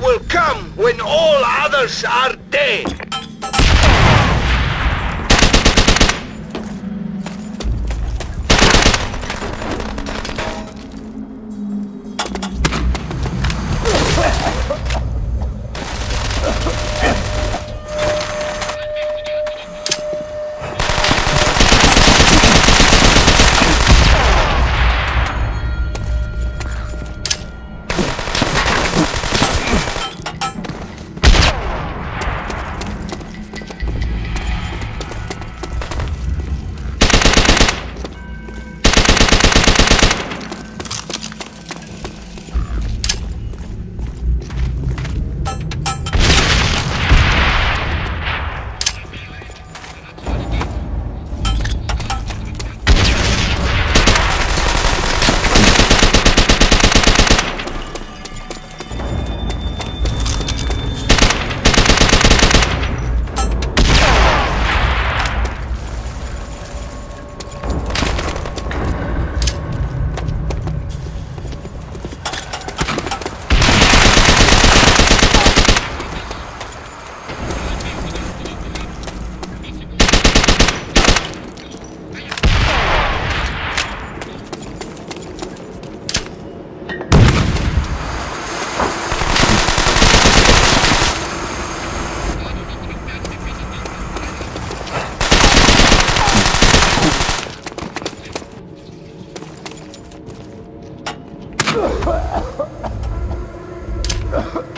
will come when all others are dead. Ugh.